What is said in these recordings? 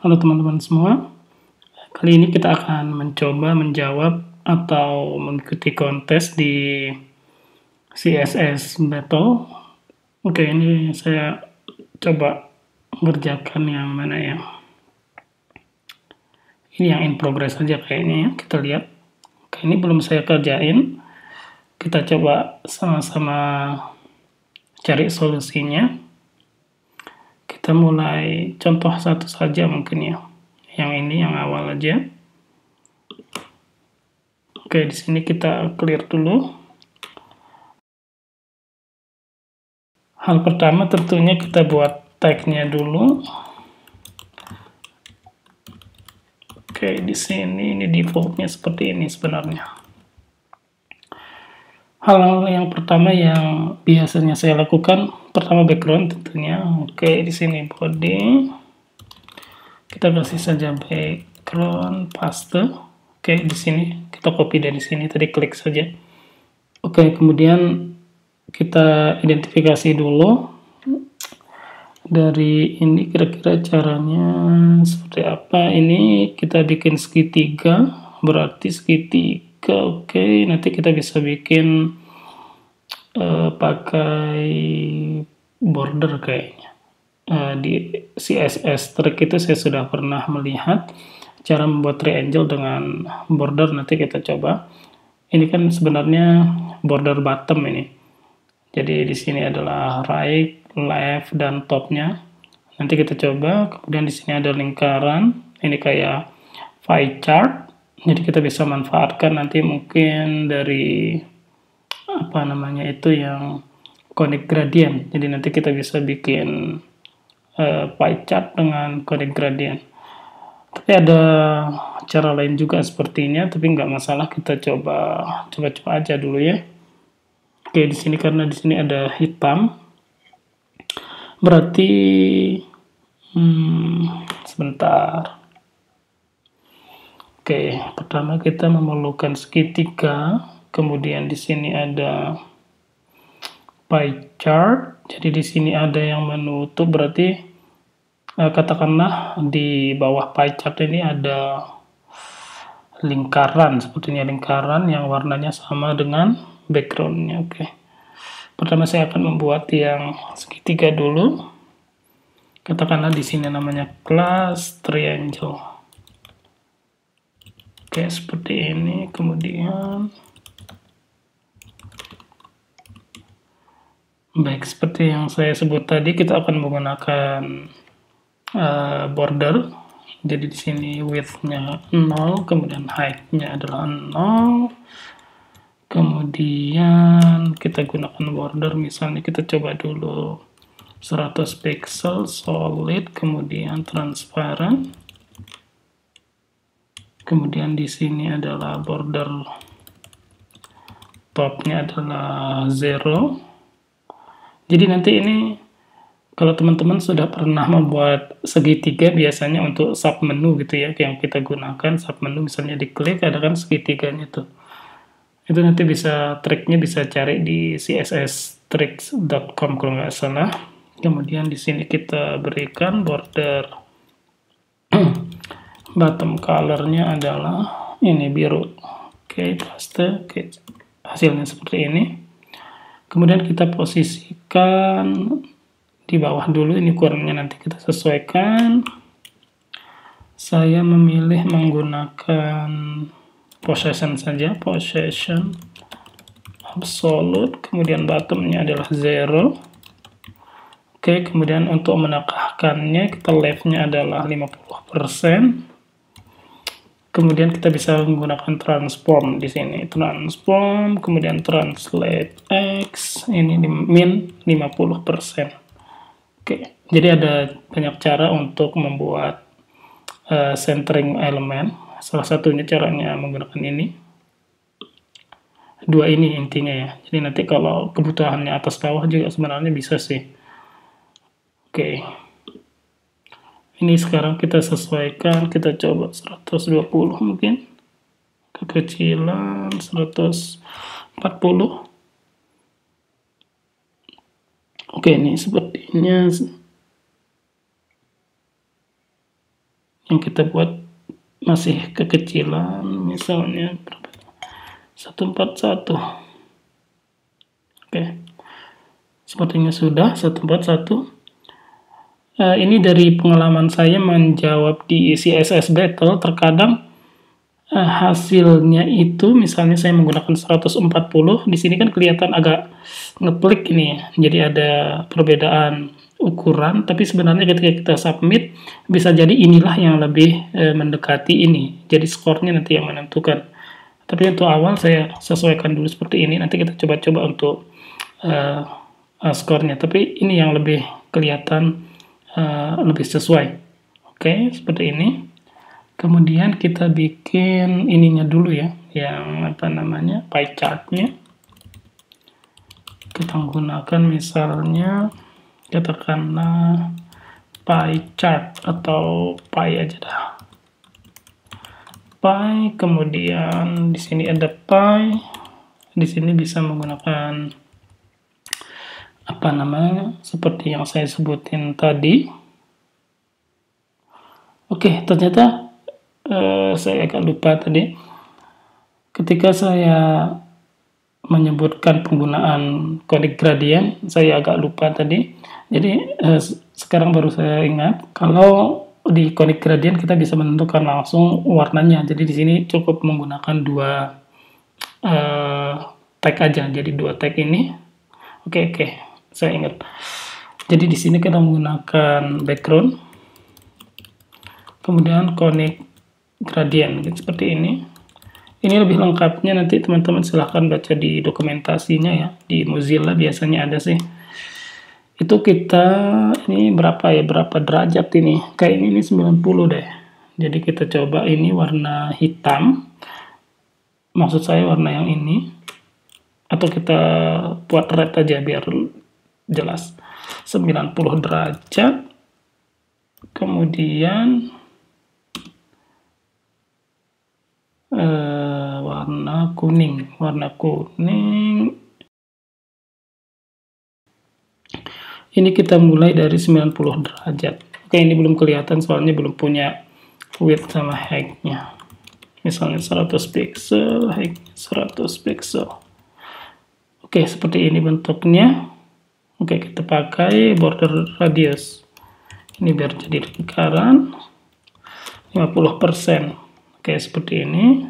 Halo teman-teman semua, kali ini kita akan mencoba menjawab atau mengikuti kontes di CSS Battle. Oke, ini saya coba mengerjakan yang mana ya. Ini yang in progress saja kayaknya ya, kita lihat. Oke, ini belum saya kerjain. Kita coba sama-sama cari solusinya kita mulai contoh satu saja mungkin ya. Yang ini yang awal aja. Oke, di sini kita clear dulu. Hal pertama tentunya kita buat tag-nya dulu. Oke, di sini ini defaultnya seperti ini sebenarnya. Hal yang pertama yang biasanya saya lakukan, pertama background tentunya. Oke, di sini body. Kita kasih saja background paste. Oke, di sini kita copy dari sini, tadi klik saja. Oke, kemudian kita identifikasi dulu dari ini kira-kira caranya seperti apa ini kita bikin segitiga berarti segitiga oke nanti kita bisa bikin uh, pakai border kayaknya. Uh, di CSS trick itu saya sudah pernah melihat cara membuat triangle dengan border. Nanti kita coba. Ini kan sebenarnya border bottom ini. Jadi di sini adalah right left dan topnya. Nanti kita coba. Kemudian di sini ada lingkaran. Ini kayak pie chart. Jadi kita bisa manfaatkan nanti mungkin dari apa namanya itu yang connect gradient. Jadi nanti kita bisa bikin uh, pie chart dengan connect gradient. Tapi ada cara lain juga sepertinya tapi nggak masalah kita coba coba-coba aja dulu ya. Oke di sini karena di sini ada hitam. Berarti hmm, sebentar. Oke, pertama kita memerlukan segitiga, kemudian di sini ada pie chart. Jadi di sini ada yang menutup berarti eh, katakanlah di bawah pie chart ini ada lingkaran, sepertinya lingkaran yang warnanya sama dengan backgroundnya. Oke. Pertama saya akan membuat yang segitiga dulu. Katakanlah di sini namanya class triangle. Oke, seperti ini. Kemudian baik seperti yang saya sebut tadi kita akan menggunakan uh, border. Jadi di sini width-nya 0, kemudian height-nya adalah 0. Kemudian kita gunakan border misalnya kita coba dulu 100 pixel solid kemudian transparent kemudian di sini adalah border topnya adalah zero jadi nanti ini kalau teman-teman sudah pernah membuat segitiga biasanya untuk sub menu gitu ya yang kita gunakan sub menu misalnya diklik ada kan segitiganya tuh. Itu nanti bisa triknya bisa cari di css-tricks.com kalau nggak salah. Kemudian di sini kita berikan border. Bottom colornya adalah ini biru. Oke okay, paste. Oke okay. hasilnya seperti ini kemudian kita posisikan di bawah dulu ini kurangnya nanti kita sesuaikan. Saya memilih menggunakan possession saja possession absolute kemudian bottomnya adalah zero. Oke kemudian untuk menakahkannya kita leftnya adalah 50% Kemudian kita bisa menggunakan transform di sini. Transform, kemudian translate X, ini di min 50%. Oke, jadi ada banyak cara untuk membuat uh, centering elemen. Salah satunya caranya menggunakan ini. Dua ini intinya ya. Jadi nanti kalau kebutuhannya atas bawah juga sebenarnya bisa sih. Oke ini sekarang kita sesuaikan kita coba 120 mungkin. Kekecilan 140 oke ini sepertinya yang kita buat masih kekecilan misalnya 141 oke sepertinya sudah 141 uh, ini dari pengalaman saya menjawab di CSS Battle. Terkadang uh, hasilnya itu misalnya saya menggunakan 140 di sini kan kelihatan agak ngeklik ini ya. Jadi ada perbedaan ukuran tapi sebenarnya ketika kita submit bisa jadi inilah yang lebih uh, mendekati ini. Jadi skornya nanti yang menentukan. Tapi untuk awal saya sesuaikan dulu seperti ini. Nanti kita coba-coba untuk uh, skornya. Tapi ini yang lebih kelihatan uh, lebih sesuai. Oke, okay, seperti ini. Kemudian kita bikin ininya dulu ya, yang apa namanya, pie chartnya. Kita gunakan misalnya, katakanlah pie chart atau pie aja dah. Pie, kemudian di sini ada pie, di sini bisa menggunakan apa namanya seperti yang saya sebutin tadi. Oke ternyata uh, saya agak lupa tadi. Ketika saya menyebutkan penggunaan konik gradient saya agak lupa tadi. Jadi uh, sekarang baru saya ingat kalau di konik gradient kita bisa menentukan langsung warnanya. Jadi di sini cukup menggunakan dua uh, tag aja. Jadi dua tag ini. Oke okay, oke. okay saya ingat. Jadi di sini kita menggunakan background, kemudian connect gradient gitu, seperti ini. Ini lebih lengkapnya nanti teman-teman silahkan baca di dokumentasinya ya di Mozilla biasanya ada sih. Itu kita ini berapa ya berapa derajat ini? Kayak ini, ini 90 deh. Jadi kita coba ini warna hitam. Maksud saya warna yang ini atau kita buat red aja biar jelas. 90 derajat. Kemudian eh, warna kuning. Warna kuning. Ini kita mulai dari 90 derajat. Oke ini belum kelihatan soalnya belum punya width sama height nya misalnya 100 pixel height 100 pixel oke seperti ini bentuknya Oke, kita pakai border radius. Ini biar jadi lingkaran 50%. Oke, seperti ini.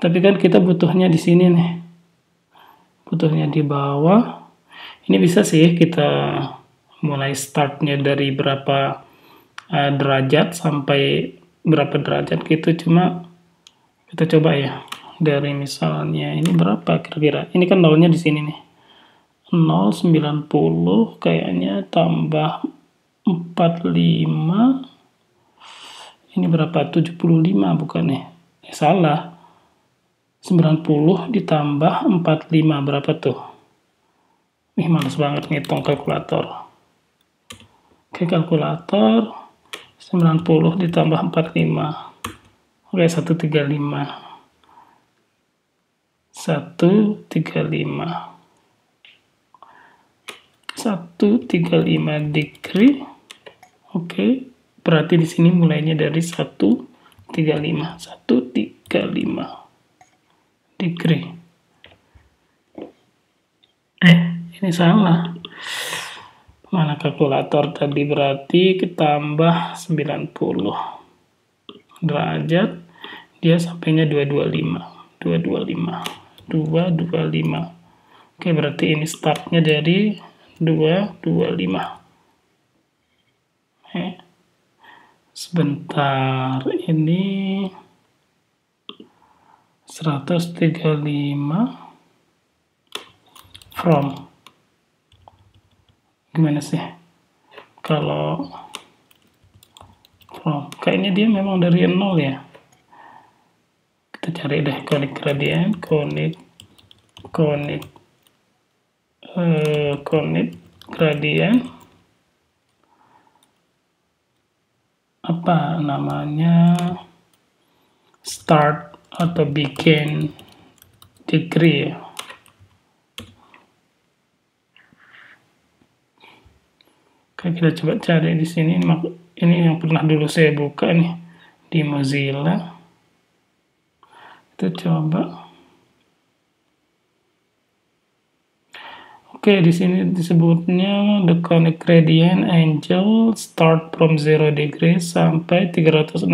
Tapi kan kita butuhnya di sini nih. Butuhnya di bawah. Ini bisa sih kita mulai startnya dari berapa uh, derajat sampai berapa derajat gitu. Cuma kita coba ya. Dari misalnya ini berapa kira-kira. Ini kan nolnya di sini nih 090 kayaknya tambah 45 ini berapa? 75 bukan nih eh, salah. 90 ditambah 45 berapa tuh? Nih males banget ngitung kalkulator. Oke kalkulator 90 ditambah 45 oke 135 135 135 degree. Oke, okay. berarti di sini mulainya dari 135. 135 degree. Eh, ini salah. Mana kalkulator tadi berarti ketambah 90 derajat. Dia sampainya 225. 225. 225. Oke, berarti ini startnya dari dua dua lima. Eh, sebentar ini seratus tiga lima from. Gimana sih? Kalau from kayaknya dia memang dari nol ya. Kita cari deh connect gradient connect connect uh, connect gradient apa namanya? Start atau begin degree Oke, kita coba cari di sini. Ini yang pernah dulu saya buka nih di Mozilla. Kita coba Oke, di sini disebutnya the conic gradient angle start from 0 degree sampai 360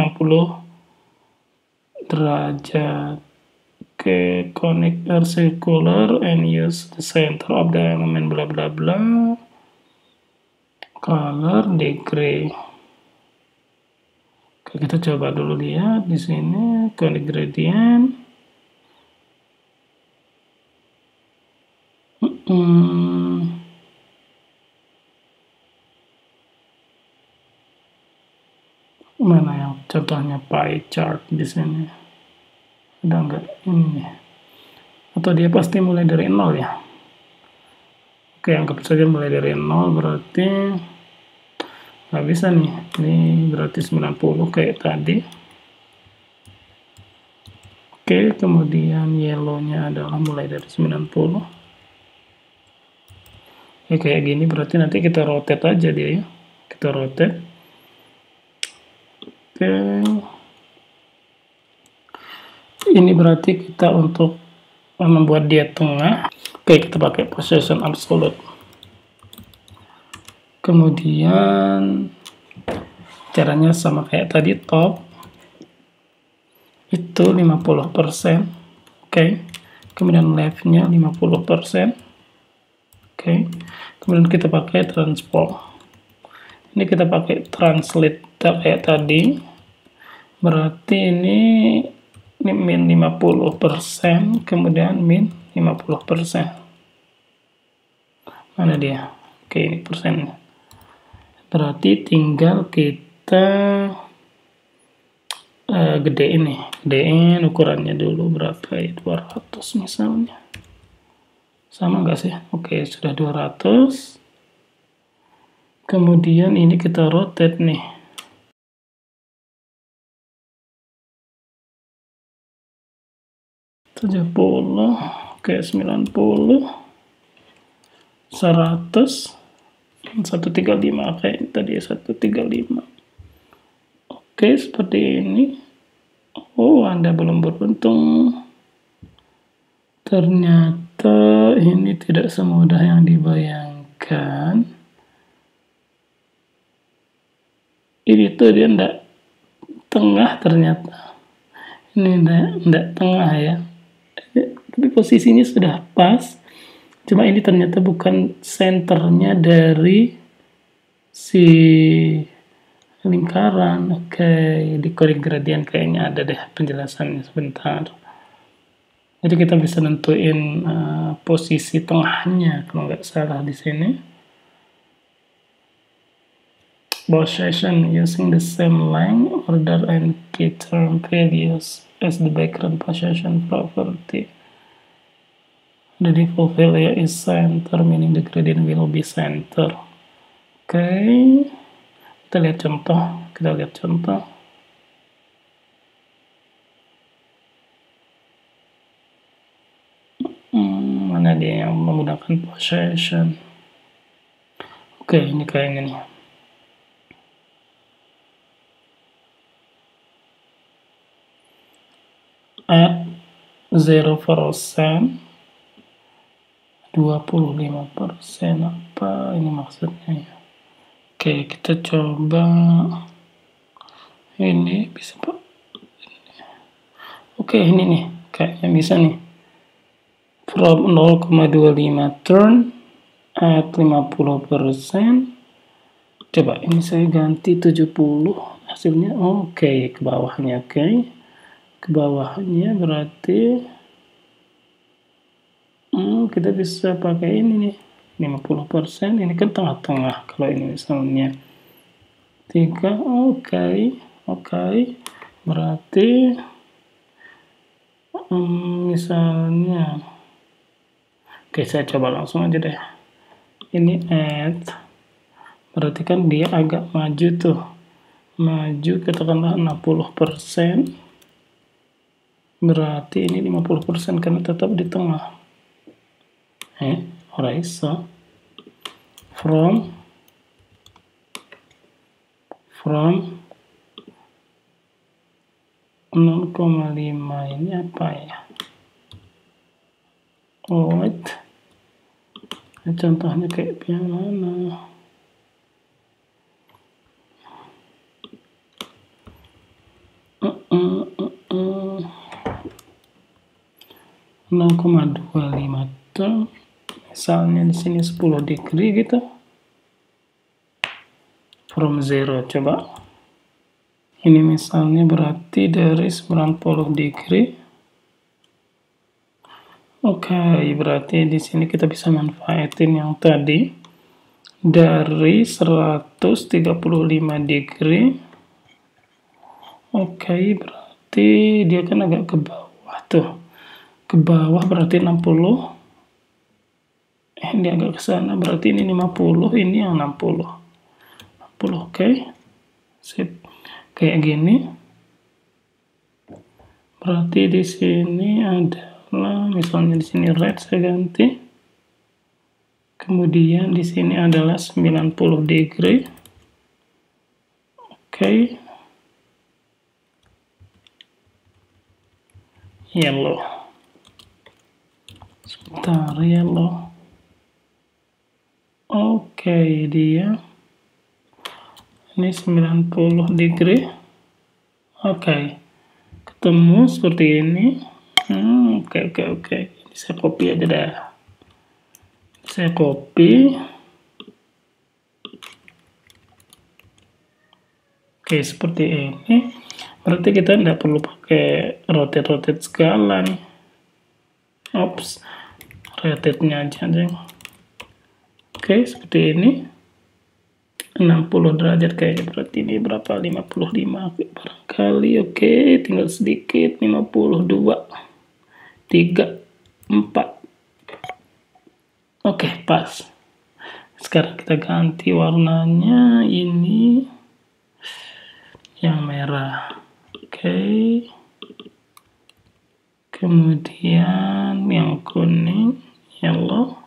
derajat. Oke, conic are circular and use the center of the element bla bla bla. Color degree. Oke, kita coba dulu lihat di sini conic gradient. Hmm. Mana yang contohnya pie chart di sini? Ada nggak ini? Atau dia pasti mulai dari nol ya? Oke, anggap saja mulai dari nol berarti nggak bisa nih. Ini berarti 90 kayak tadi. Oke, kemudian yellow-nya adalah mulai dari 90 ya kayak gini berarti nanti kita rotate aja dia ya kita rotate oke. Ini berarti kita untuk membuat dia tengah. Oke kita pakai position absolute. Kemudian caranya sama kayak tadi top. Itu 50% oke. Kemudian leftnya 50% Oke, kemudian kita pakai transform. Ini kita pakai translate kayak tadi. Berarti ini, ini min 50%, kemudian min 50%. Mana dia? Oke, ini persennya. Berarti tinggal kita uh, gedein nih. Gedein ukurannya dulu berapa ya? 200 misalnya. Sama enggak sih? Oke, sudah 200. Kemudian ini kita rotate nih. Tujuh puluh, oke sembilan puluh, seratus, satu tiga lima, oke tadi satu tiga lima. Oke, seperti ini. Oh, Anda belum beruntung. Ternyata ini tidak semudah yang dibayangkan. Ini tuh dia tidak tengah ternyata. Ini tidak tengah ya. Tapi posisinya sudah pas. Cuma ini ternyata bukan senternya dari si lingkaran. Oke, di coding gradient kayaknya ada deh penjelasannya sebentar. Jadi kita bisa nentuin uh, posisi tengahnya kalau nggak salah di sini. Position using the same length, order, and key term values as the background position property. The default value is center, meaning the gradient will be center. Oke, okay. kita lihat contoh. Kita lihat contoh. mana dia yang menggunakan possession oke ini kayaknya nih at 0% 25% apa ini maksudnya ya? Oke kita coba. Ini bisa pak? Oke ini nih kayaknya bisa nih. From 0,25 turn at 50% coba ini saya ganti 70 hasilnya oke okay. ke bawahnya oke. Okay. ke bawahnya berarti hmm, kita bisa pakai ini nih 50% ini kan tengah-tengah kalau ini misalnya 3 oke okay. oke okay. berarti hmm, misalnya Oke, saya coba langsung aja deh. Ini add. Berarti kan dia agak maju tuh. Maju katakanlah 60%. Berarti ini 50% karena tetap di tengah. Eh, alright, so from? from 0,5 ini apa ya? Oh wait contohnya kayak yang mana? 0,25 tuh misalnya di sini 10 degree gitu. From 0 coba. Ini misalnya berarti dari 90 degree. Oke okay, berarti di sini kita bisa manfaatin yang tadi. Dari 135 degree. Oke okay, berarti dia kan agak ke bawah tuh. Ke bawah berarti 60 eh ini agak ke sana. Berarti ini 50 ini yang 60 60 oke. Okay. sip. Kayak gini. Berarti di sini adalah misalnya di sini red saya ganti. Kemudian di sini adalah 90 degree. Oke. Okay. yellow. Sebentar lo. Oke, dia ini 90 degree. Oke. Ketemu seperti ini. Hmm, oke oke oke. Saya copy aja dah. Saya copy. Oke, seperti ini. Berarti kita tidak perlu pakai rotate-rotate segala nih. Ops rated-nya aja deh. Oke, seperti ini. 60 derajat kayaknya berarti ini berapa? 55 barangkali. Oke tinggal sedikit. 52 3 4 oke pas. Sekarang kita ganti warnanya. Ini yang merah. Oke. Kemudian yang kuning yellow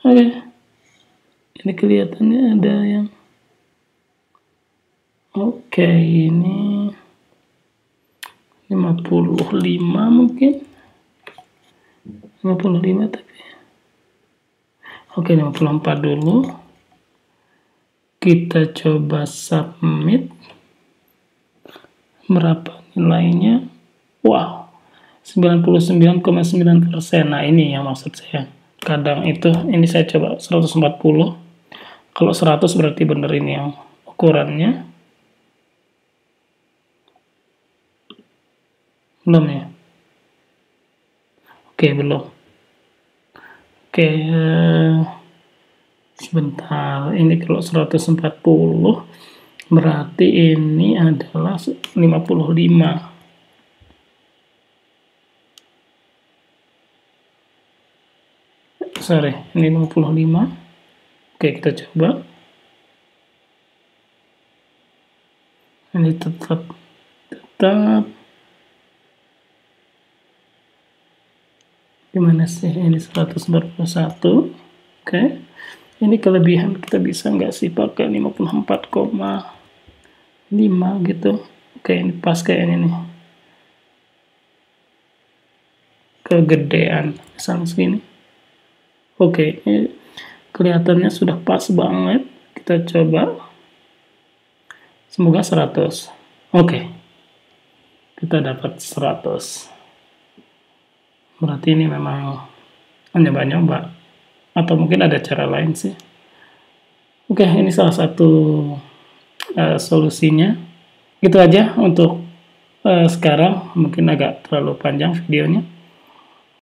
oke ini kelihatannya ada yang oke ini 55 mungkin. 55 tapi. Oke okay, 54 dulu. Kita coba submit. Berapa nilainya? Wow 99,9%. Nah, ini yang maksud saya. Kadang itu, ini saya coba 140. Kalau 100 berarti benar ini yang ukurannya. Belum ya? Oke, belum. Oke, uh, sebentar. Ini kalau 140 berarti ini adalah 55. Sorry ini 55 oke kita coba. Ini tetap tetap. Gimana sih ini 141 oke. Ini kelebihan kita bisa nggak sih pakai 54,5 gitu? Oke ini pas kayak ini nih. Kegedean misalnya segini Oke, ini kelihatannya sudah pas banget. Kita coba. Semoga 100. Oke. Kita dapat 100. Berarti ini memang Mbak. Atau mungkin ada cara lain sih. Oke, ini salah satu uh, solusinya. Itu aja untuk uh, sekarang. Mungkin agak terlalu panjang videonya.